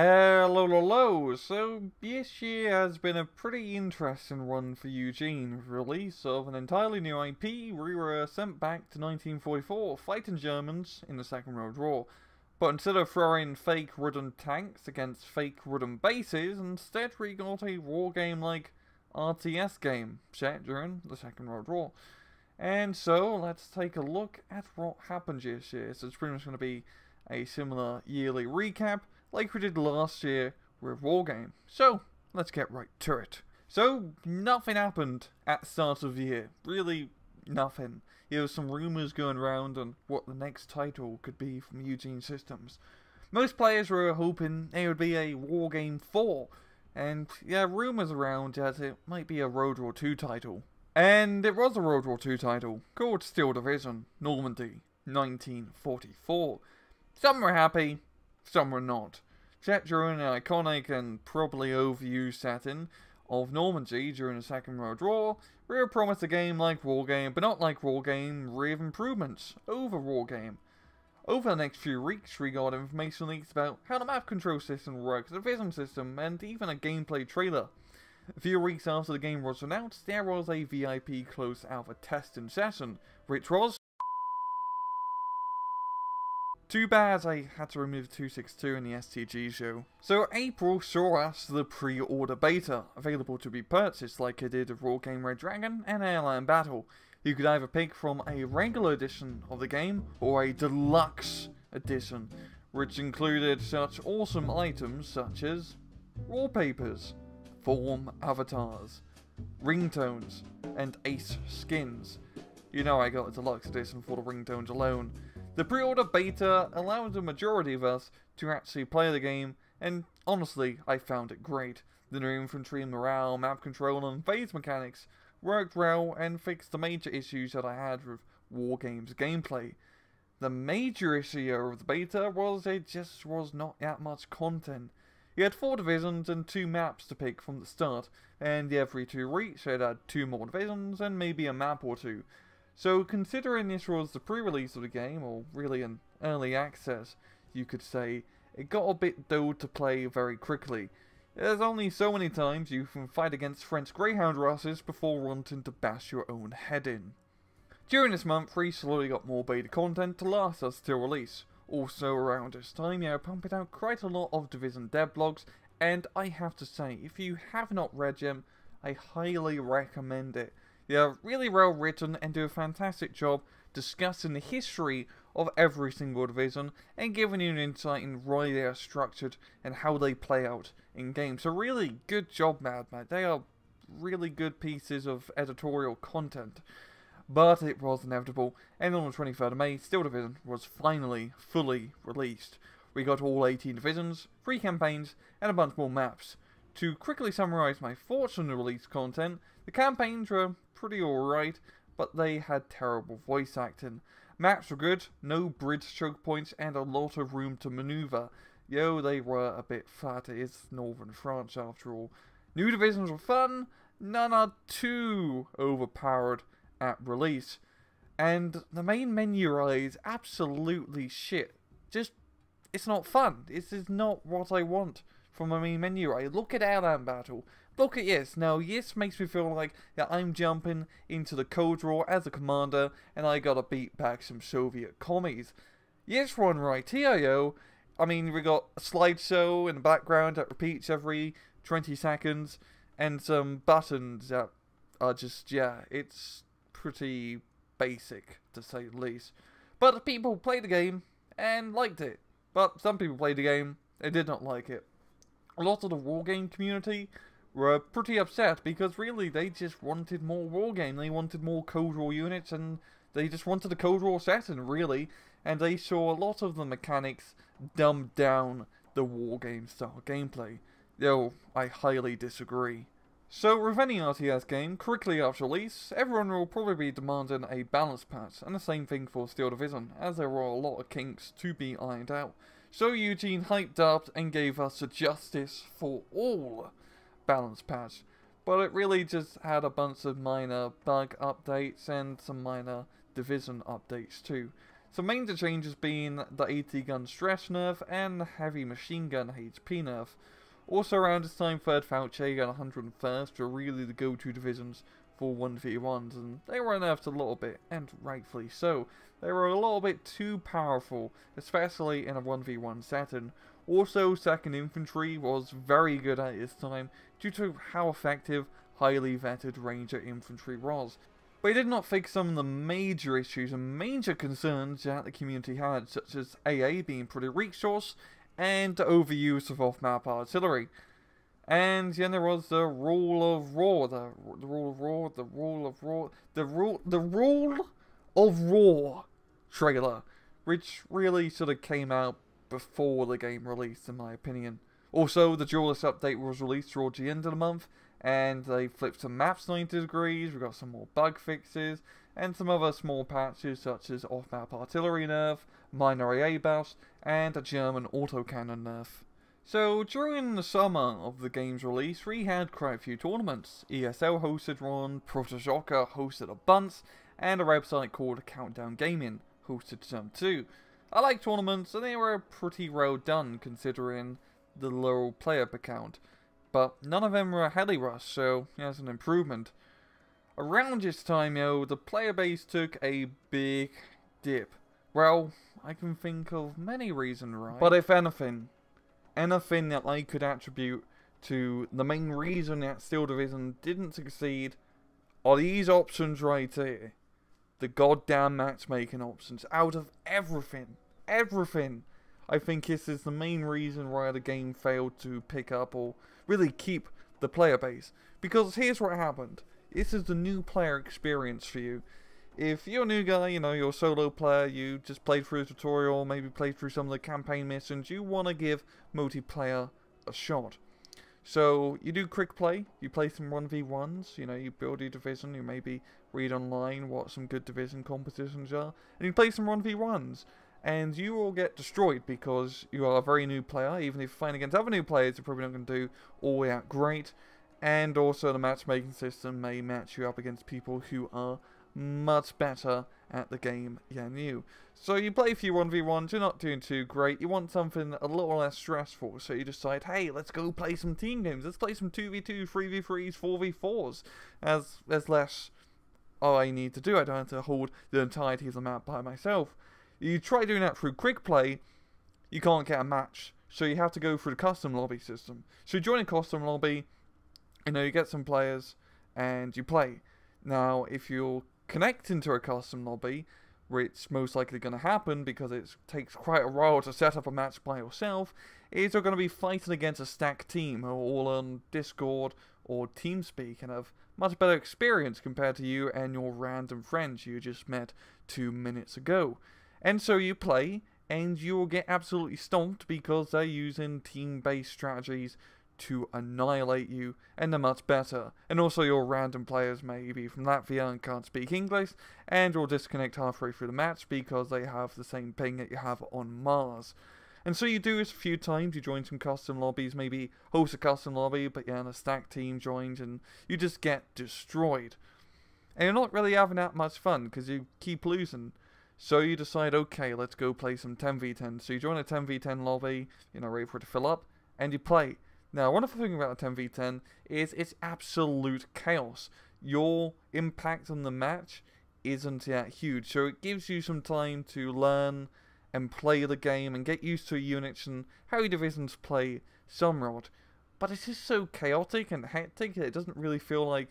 Hello, hello. So, this year has been a pretty interesting one for Eugen release of an entirely new IP. We were uh, sent back to 1944, fighting Germans in the Second World War. But instead of throwing fake wooden tanks against fake wooden bases, instead we got a war game like RTS game set during the Second World War. And so, let's take a look at what happened this year. So, it's pretty much going to be a similar yearly recap like we did last year with Wargame. So, let's get right to it. So, nothing happened at the start of the year. Really, nothing. There was some rumours going around on what the next title could be from Eugen Systems. Most players were hoping it would be a Wargame 4, and yeah, rumours around that it might be a World War 2 title. And it was a World War II title, called Steel Division, Normandy, 1944. Some were happy, some were not. Set during an iconic and probably overused setting of Normandy during the Second World War, were promised a game like Wargame, but not like Wargame, with improvements over Wargame. Over the next few weeks, we got information leaks about how the map control system works, the vision system, and even a gameplay trailer. A few weeks after the game was announced, there was a VIP closed alpha testing session, which was too bad I had to remove 262 in the STG show. So April saw us the pre-order beta, available to be purchased like it did of with Game Red Dragon and AirLand Battle. You could either pick from a regular edition of the game or a deluxe edition, which included such awesome items such as wallpapers, form avatars, ringtones, and ace skins. You know I got a deluxe edition for the ringtones alone. The pre-order beta allowed the majority of us to actually play the game, and honestly, I found it great. The new infantry morale, map control, and phase mechanics worked well and fixed the major issues that I had with Wargames gameplay. The major issue of the beta was it just was not that much content. You had four divisions and two maps to pick from the start, and every two weeks you'd add two more divisions and maybe a map or two. So considering this was the pre-release of the game, or really an early access, you could say, it got a bit dull to play very quickly. There's only so many times you can fight against French Greyhound Russes before wanting to bash your own head in. During this month, we slowly got more beta content to last us till release. Also around this time, are pumping out quite a lot of Division dev blogs, and I have to say, if you have not read them, I highly recommend it. They are really well written and do a fantastic job discussing the history of every single division and giving you an insight in why they are structured and how they play out in games. So really good job, MadMat. They are really good pieces of editorial content. But it was inevitable, and on the 23rd of May, Steel Division was finally fully released. We got all 18 divisions, 3 campaigns, and a bunch more maps. To quickly summarise my thoughts on the release content, the campaigns were pretty alright, but they had terrible voice acting. Maps were good, no bridge choke points, and a lot of room to maneuver. Yo, they were a bit fat, it is northern France after all. New divisions were fun, none are too overpowered at release. And the main menu is absolutely shit. Just, it's not fun. This is not what I want from a main menu. I look at AirLand Battle. Look at this. Now, this makes me feel like that I'm jumping into the Cold War as a commander and I gotta beat back some Soviet commies. Yes, one right TIO. I mean, we got a slideshow in the background that repeats every 20 seconds and some buttons that are just, yeah, it's pretty basic to say the least. But people played the game and liked it. But some people played the game and did not like it. A lot of the wargame community were pretty upset because really they just wanted more Wargame. They wanted more Cold War units and they just wanted a Cold War setting, really. And they saw a lot of the mechanics dumbed down the Wargame style gameplay. Though I highly disagree. So with any RTS game, quickly after release, everyone will probably be demanding a balance patch, and the same thing for Steel Division, as there were a lot of kinks to be ironed out. So Eugen hyped up and gave us a Justice for All balance patch, but it really just had a bunch of minor bug updates and some minor division updates too. Some major changes being the AT gun stress nerf and the heavy machine gun HP nerf. Also around this time, 3rd Fauci and 101st were really the go-to divisions for 1v1s, and they were nerfed a little bit, and rightfully so. They were a little bit too powerful, especially in a 1v1 setting. Also, 2nd Infantry was very good at this time due to how effective highly vetted Ranger Infantry was. But it did not fix some of the major issues and major concerns that the community had, such as AA being pretty resource and overuse of off-map artillery. And then there was the rule of raw, the, the rule of raw, the rule of raw, the rule, the rule of raw trailer, which really sort of came out before the game release, in my opinion. Also, the Duelist update was released towards the end of the month, and they flipped some maps 90 degrees, we got some more bug fixes, and some other small patches such as off-map artillery nerf, minor AA buffs, and a German autocannon nerf. So, during the summer of the game's release, we had quite a few tournaments. ESL hosted one, Protozoka hosted a bunch, and a website called Countdown Gaming hosted some too. I like tournaments, and they were pretty well done considering the low player per count. But none of them were heli rush, so that's an improvement. Around this time, yo, the player base took a big dip. Well, I can think of many reasons, right? But if anything, anything that I could attribute to the main reason that Steel Division didn't succeed are these options right here. The goddamn matchmaking options. Out of everything, everything, I think this is the main reason why the game failed to pick up or really keep the player base. Because here's what happened. This is the new player experience for you if you're a new guy, you know, you're a solo player, you just played through a tutorial, maybe played through some of the campaign missions, you want to give multiplayer a shot. So, you do quick play, you play some 1v1s, you know, you build your division, you maybe read online what some good division competitions are, and you play some 1v1s. And you will get destroyed because you are a very new player, even if you fight against other new players, you're probably not going to do all that great. And also the matchmaking system may match you up against people who are much better at the game than you. So you play a few 1v1s, you're not doing too great, you want something a little less stressful, so you decide, hey, let's go play some team games, let's play some 2v2, 3v3s, 4v4s, as there's less oh, I need to do, I don't have to hold the entirety of the map by myself. You try doing that through quick play, you can't get a match, so you have to go through the custom lobby system. So you join a custom lobby, you know, you get some players, and you play. Now, if you're connect into a custom lobby, which most likely going to happen because it takes quite a while to set up a match by yourself, is you're going to be fighting against a stacked team who are all on Discord or TeamSpeak and have much better experience compared to you and your random friends you just met two minutes ago. And so you play, and you will get absolutely stomped because they're using team-based strategies to annihilate you, and they're much better. And also your random players may be from Latvia and can't speak English, and will disconnect halfway through the match because they have the same ping that you have on Mars. And so you do this a few times, you join some custom lobbies, maybe host a custom lobby, but yeah, and a stack team joins, and you just get destroyed. And you're not really having that much fun, because you keep losing. So you decide, okay, let's go play some 10v10. So you join a 10v10 lobby, you know, ready for it to fill up, and you play. Now, one other thing about the 10v10 is it's absolute chaos. Your impact on the match isn't that huge, so it gives you some time to learn and play the game and get used to units and how divisions play somewhat. But it's just so chaotic and hectic that it doesn't really feel like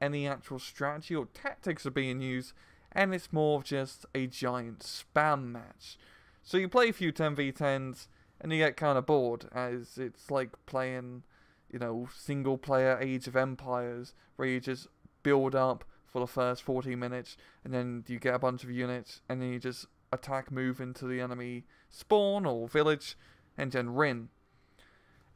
any actual strategy or tactics are being used, and it's more of just a giant spam match. So you play a few 10v10s, and you get kind of bored as it's like playing, you know, single player Age of Empires where you just build up for the first 40 minutes and then you get a bunch of units and then you just attack move into the enemy spawn or village and then win.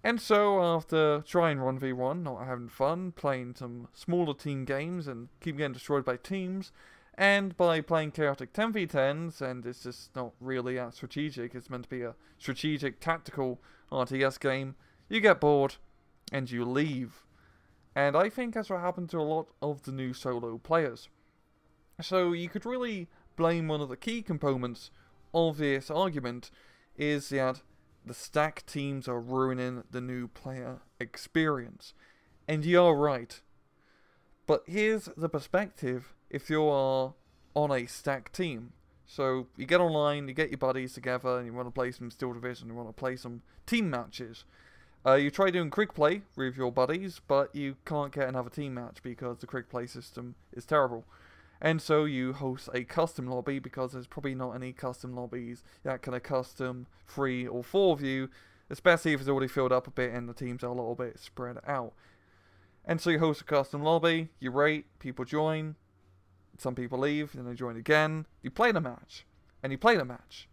And so after trying 1v1, not having fun, playing some smaller team games and keep getting destroyed by teams, and by playing chaotic 10v10s, and it's just not really that strategic, it's meant to be a strategic, tactical RTS game, you get bored and you leave. And I think that's what happened to a lot of the new solo players. So you could really blame one of the key components obvious argument is that the stack teams are ruining the new player experience. And you're right. But here's the perspective if you are on a stack team. So you get online, you get your buddies together, and you want to play some Steel Division, you want to play some team matches. Uh, you try doing quick play with your buddies, but you can't get another team match because the quick play system is terrible. And so you host a custom lobby because there's probably not any custom lobbies that can a custom three or four of you, especially if it's already filled up a bit and the teams are a little bit spread out. And so you host a custom lobby, you rate, people join, some people leave, then they join again. You play the match, and you play the match,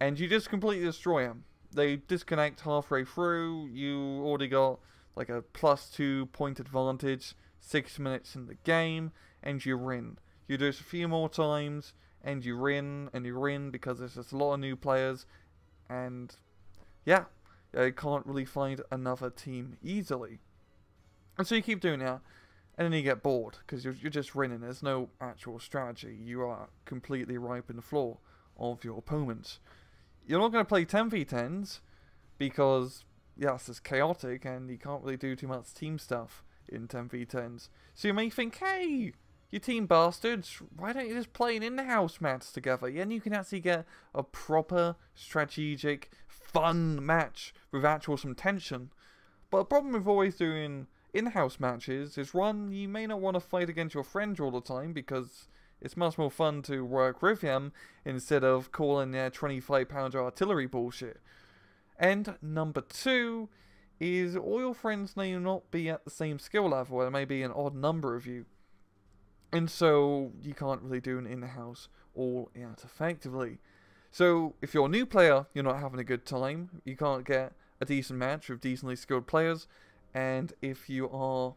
and you just completely destroy them. They disconnect halfway through. You already got like a plus two point advantage, six minutes in the game, and you win. You do this a few more times, and you win, and you win because there's just a lot of new players, and yeah, you can't really find another team easily. And so you keep doing that and then you get bored because you're, you're just winning. There's no actual strategy. You are completely wiping the floor of your opponents. You're not going to play 10v10s because, yes, it's chaotic and you can't really do too much team stuff in 10v10s. So you may think, hey, you team bastards, why don't you just play an in-house match together? And you can actually get a proper, strategic, fun match with actual some tension. But the problem with always doing in-house matches is one you may not want to fight against your friends all the time because it's much more fun to work with them instead of calling their 25 pound artillery bullshit. And number two is all your friends may not be at the same skill level, there may be an odd number of you. And so you can't really do an in-house all out effectively. So if you're a new player, you're not having a good time, you can't get a decent match with decently skilled players, and if you are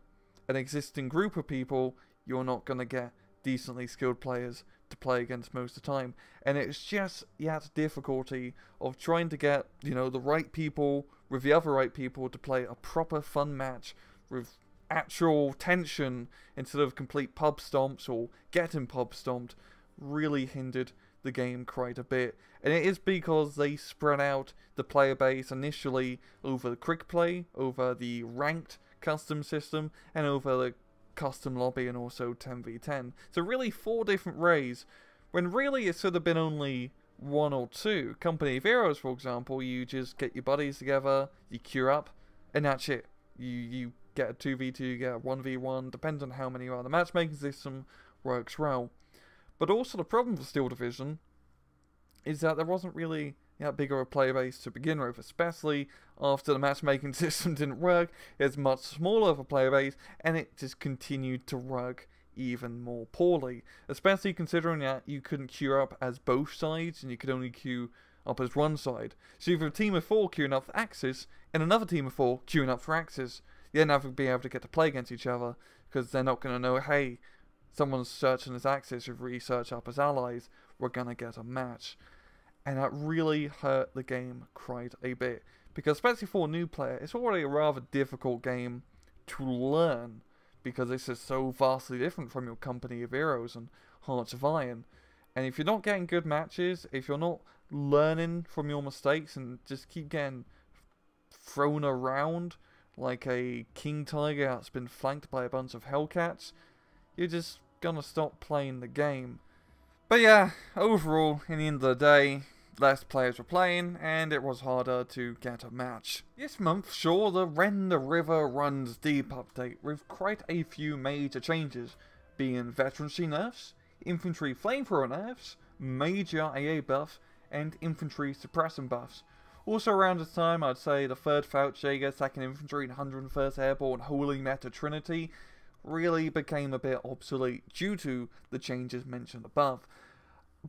an existing group of people, you're not going to get decently skilled players to play against most of the time. And it's just that difficulty of trying to get, you know, the right people with the other right people to play a proper fun match with actual tension instead of complete pub stomps or getting pub stomped really hindered the game quite a bit. And it is because they spread out the player base initially over the quick play, over the ranked custom system, and over the custom lobby and also 10v10. So really four different ways, when really it should have been only one or two. Company of Heroes, for example, you just get your buddies together, you queue up, and that's it. You you get a 2v2, you get a 1v1, depends on how many you are. The matchmaking system works well. But also the problem for Steel Division is that there wasn't really that big of a player base to begin with, especially after the matchmaking system didn't work. It's much smaller of a player base, and it just continued to work even more poorly. Especially considering that you couldn't queue up as both sides, and you could only queue up as one side. So have a team of four queuing up for Axis, and another team of four queuing up for Axis. You're never be able to get to play against each other, because they're not going to know, hey, someone's searching as Axis with research up as allies, we're gonna get a match. And that really hurt the game quite a bit. Because especially for a new player, it's already a rather difficult game to learn. Because this is so vastly different from your Company of Heroes and Hearts of Iron. And if you're not getting good matches, if you're not learning from your mistakes and just keep getting thrown around like a king tiger that's been flanked by a bunch of hellcats, you're just gonna stop playing the game. But yeah, overall, in the end of the day, less players were playing, and it was harder to get a match. This month saw the Rend the River Runs Deep update, with quite a few major changes, being veterancy nerfs, infantry flamethrower nerfs, major AA buff, and infantry suppressant buffs. Also around this time, I'd say the 3rd Feldjäger, 2nd Infantry, and 101st Airborne Holy Meta Trinity really became a bit obsolete due to the changes mentioned above.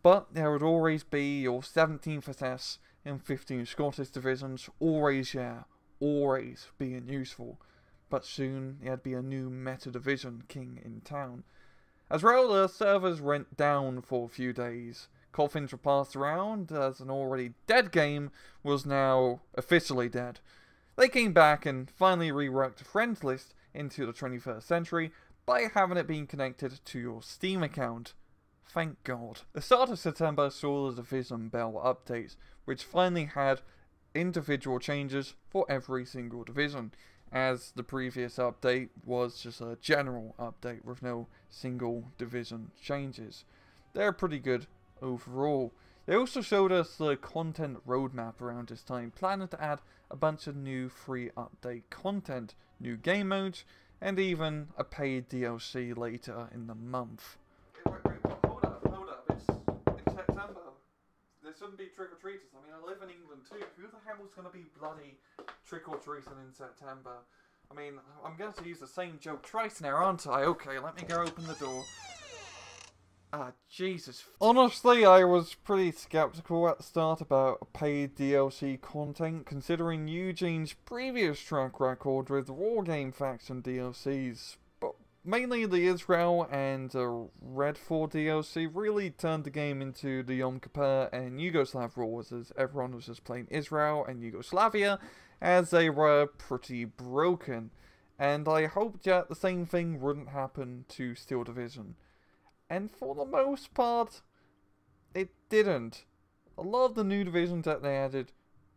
But there would always be your 17th SS and 15 Scottish divisions, always, yeah, always being useful. But soon there'd be a new meta division king in town. As well, the servers went down for a few days. Coffins were passed around as an already dead game was now officially dead. They came back and finally reworked the friends list into the 21st century by having it being connected to your Steam account. Thank God. The start of September saw the Division Bell updates, which finally had individual changes for every single division, as the previous update was just a general update with no single division changes. They're pretty good overall. They also showed us the content roadmap around this time, planning to add a bunch of new free update content, new game modes, and even a paid DLC later in the month. Hold up, hold up, it's, it's September. There shouldn't be trick-or-treaters. I mean, I live in England too. Who the hell is going to be bloody trick-or-treating in September? I mean, I'm going to use the same joke twice now, aren't I? Okay, let me go open the door. Ah, Jesus. Honestly, I was pretty skeptical at the start about paid DLC content, considering Eugen's previous track record with Wargame faction DLCs. But mainly the Israel and uh, Redfall DLC really turned the game into the Yom Kippur and Yugoslav wars, as everyone was just playing Israel and Yugoslavia, as they were pretty broken. And I hoped that the same thing wouldn't happen to Steel Division. And for the most part, it didn't. A lot of the new divisions that they added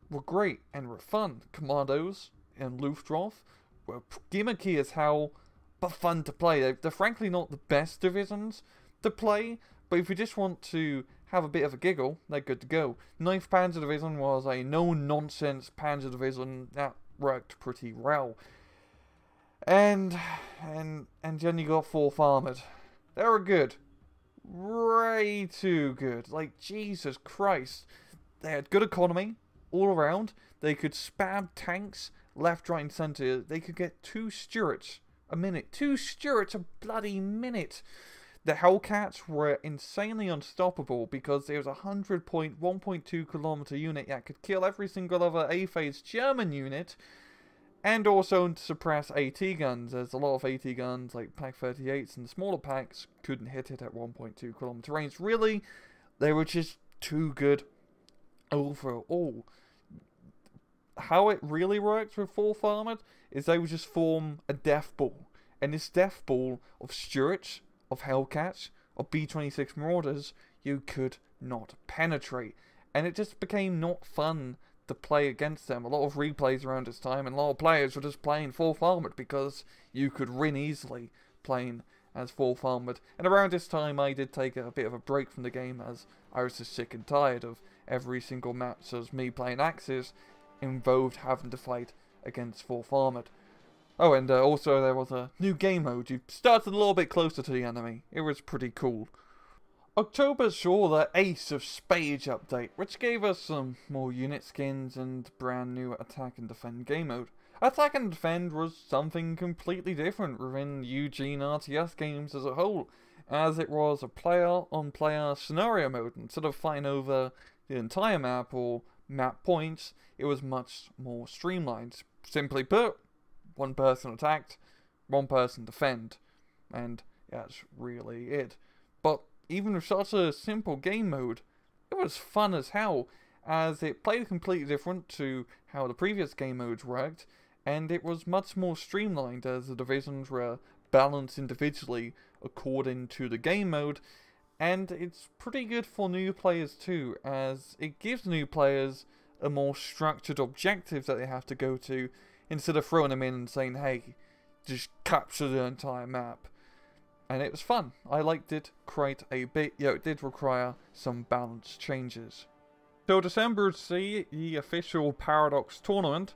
were great and were fun. Commandos and Luftwaffe were gimmicky as hell, but fun to play. They're, they're frankly not the best divisions to play, but if you just want to have a bit of a giggle, they're good to go. 9th Panzer Division was a no-nonsense Panzer Division that worked pretty well. And, and, and then you got 4th Armoured. They were good way too good. Like, Jesus Christ. They had good economy all around. They could spam tanks left, right, and centre. They could get two Stuarts a minute. Two Stuarts a bloody minute. The Hellcats were insanely unstoppable because there was a 100.1.2 kilometer unit that could kill every single other A-phase German unit and also to suppress AT guns, as a lot of AT guns like PaK 38s and the smaller packs couldn't hit it at 1.2 kilometer range. Really, they were just too good overall. How it really works with full Armoured is they would just form a death ball. And this death ball of Stuarts, of Hellcats, of B-26 Marauders, you could not penetrate. And it just became not fun to play against them. A lot of replays around this time, and a lot of players were just playing 4th Armoured because you could win easily playing as 4th Armoured. And around this time, I did take a bit of a break from the game as I was just sick and tired of every single match as me playing Axis involved having to fight against 4th Armoured. Oh, and uh, also there was a new game mode. You started a little bit closer to the enemy. It was pretty cool. October saw the Ace of Spades update, which gave us some more unit skins and brand new Attack and Defend game mode. Attack and Defend was something completely different within Eugen RTS games as a whole, as it was a player-on-player -player scenario mode. Instead of fighting over the entire map or map points, it was much more streamlined. Simply put, one person attacked, one person defend, and that's really it. But even with such a simple game mode, it was fun as hell, as it played completely different to how the previous game modes worked, and it was much more streamlined as the divisions were balanced individually according to the game mode, and it's pretty good for new players too, as it gives new players a more structured objective that they have to go to, instead of throwing them in and saying, hey, just capture the entire map and it was fun. I liked it quite a bit, though it did require some balance changes. So December see the official Paradox tournament.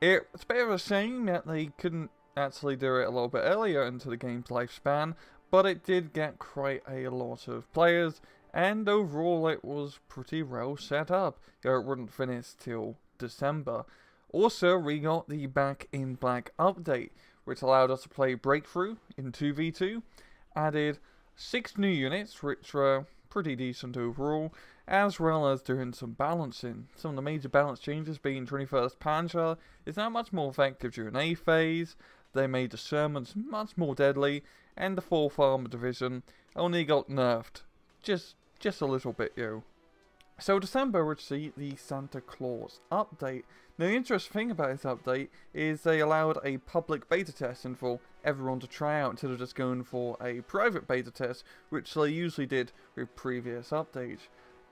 It's a bit of a shame that they couldn't actually do it a little bit earlier into the game's lifespan, but it did get quite a lot of players, and overall it was pretty well set up, though it wouldn't finish till December. Also, we got the Back in Black update, which allowed us to play Breakthrough in 2v2, added 6 new units, which were pretty decent overall, as well as doing some balancing. Some of the major balance changes being 21st Panzer is now much more effective during A phase, they made discernments much more deadly, and the 4th Armour Division only got nerfed. Just, just a little bit, yo. So December would see the Santa Claus update. Now the interesting thing about this update is they allowed a public beta testing for everyone to try out instead of just going for a private beta test, which they usually did with previous updates.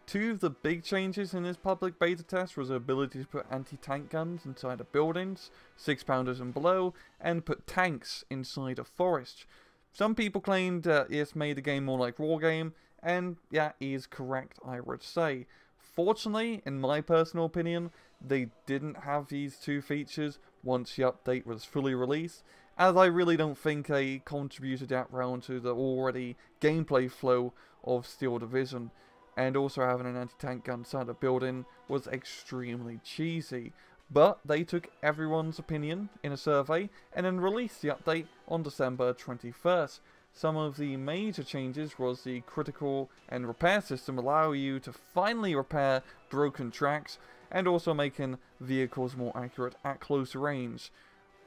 Two of the big changes in this public beta test was the ability to put anti-tank guns inside of buildings, six pounders and below, and put tanks inside a forest. Some people claimed that it's made the game more like Wargame, and yeah, is correct, I would say. Fortunately, in my personal opinion, they didn't have these two features once the update was fully released, as I really don't think they contributed that round to the already gameplay flow of Steel Division. And also having an anti-tank gun inside a building was extremely cheesy. But they took everyone's opinion in a survey and then released the update on December 21st. Some of the major changes was the critical and repair system allow you to finally repair broken tracks and also making vehicles more accurate at close range.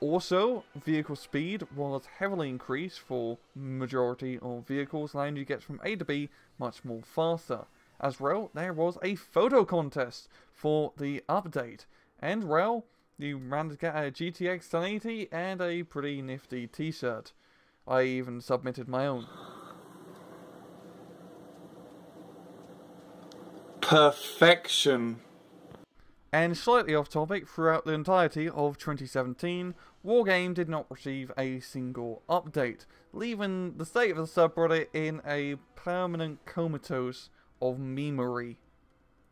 Also, vehicle speed was heavily increased for majority of vehicles, allowing you to get from A to B much more faster. As well, there was a photo contest for the update, and well, you managed to get a GTX 1080 and a pretty nifty t-shirt. I even submitted my own. Perfection. And slightly off topic, throughout the entirety of 2017, Wargame did not receive a single update, leaving the state of the subreddit in a permanent comatose of memery.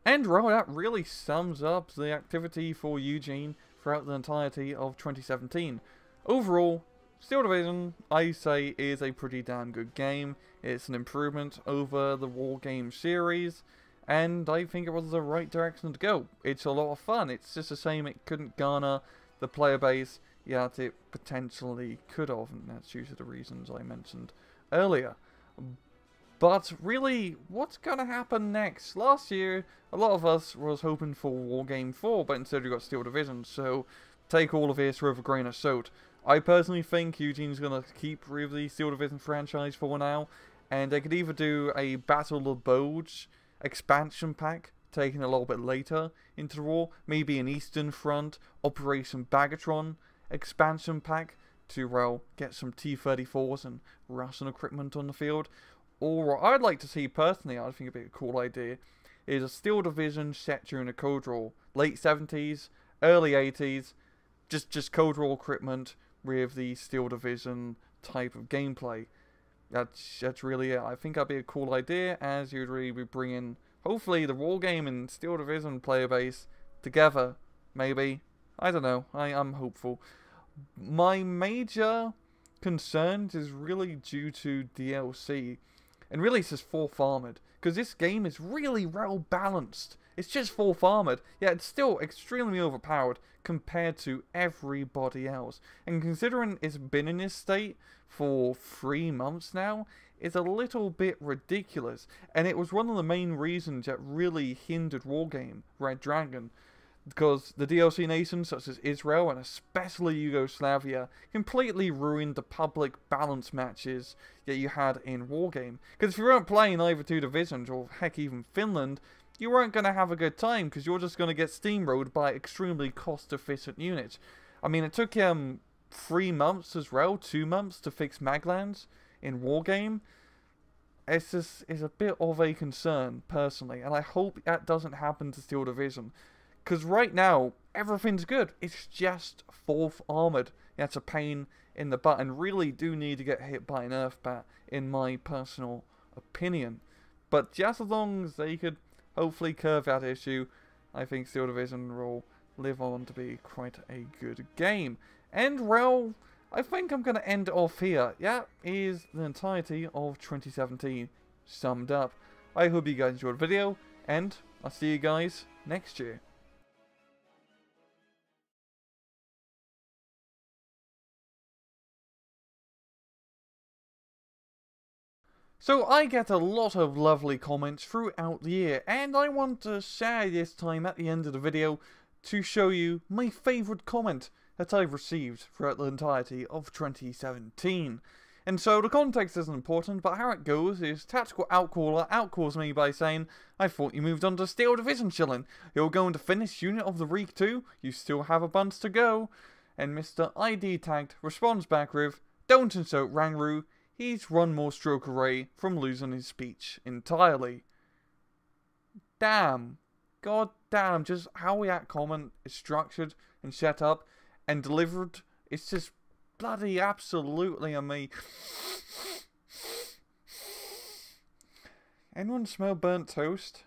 And well, that really sums up the activity for Eugen throughout the entirety of 2017. Overall, Steel Division, I say, is a pretty damn good game. It's an improvement over the War Game series, and I think it was the right direction to go. It's a lot of fun. It's just a shame it couldn't garner the player base yet it potentially could have, and that's due to the reasons I mentioned earlier. But really, what's gonna happen next? Last year, a lot of us was hoping for Wargame 4, but instead we got Steel Division, so take all of this with a grain of salt. I personally think Eugen's going to keep with the Steel Division franchise for now, and they could either do a Battle of Bulge expansion pack, taken a little bit later into the war, maybe an Eastern Front Operation Bagration expansion pack to, well, get some T-34s and Russian equipment on the field, or what I'd like to see personally, I think it'd be a cool idea, is a Steel Division set during the Cold War, late 70s, early 80s, just just Cold War equipment, with the Steel Division type of gameplay. That's that's really it. I think that'd be a cool idea, as you'd really be bringing hopefully the War Game and Steel Division player base together. Maybe I don't know. I am hopeful. My major concerns is really due to DLC, and really it's just Fourth Armored because this game is really well balanced. It's just full armored, yet it's still extremely overpowered compared to everybody else. And considering it's been in this state for three months now, it's a little bit ridiculous. And it was one of the main reasons that really hindered Wargame, Red Dragon, because the DLC nations such as Israel and especially Yugoslavia completely ruined the public balance matches that you had in Wargame. Because if you weren't playing either two divisions, or heck even Finland, you weren't going to have a good time because you're just going to get steamrolled by extremely cost-efficient units. I mean, it took him um, three months as well, two months to fix Maglands in Wargame. It's just it's a bit of a concern, personally, and I hope that doesn't happen to Steel Division. Because right now, everything's good. It's just Fourth Armored. That's a pain in the butt, and really do need to get hit by an Earth Bat, in my personal opinion. But just as long as they could hopefully curve that issue, I think Steel Division will live on to be quite a good game. And, well, I think I'm going to end off here. Yeah, is the entirety of 2017 summed up. I hope you guys enjoyed the video, and I'll see you guys next year. So I get a lot of lovely comments throughout the year and I want to share this time at the end of the video to show you my favourite comment that I've received throughout the entirety of 2017. And so the context isn't important, but how it goes is Tactical Outcaller outcalls me by saying, I thought you moved on to Steel Division chillin'. You're going to finish Unit of the Week too? You still have a bunch to go. And Mr. ID Tagged responds back with, Don't insult Rangroo, he's one more stroke away from losing his speech entirely. Damn. God damn, just how that comment is structured and set up and delivered, it's just bloody absolutely on me. Anyone smell burnt toast?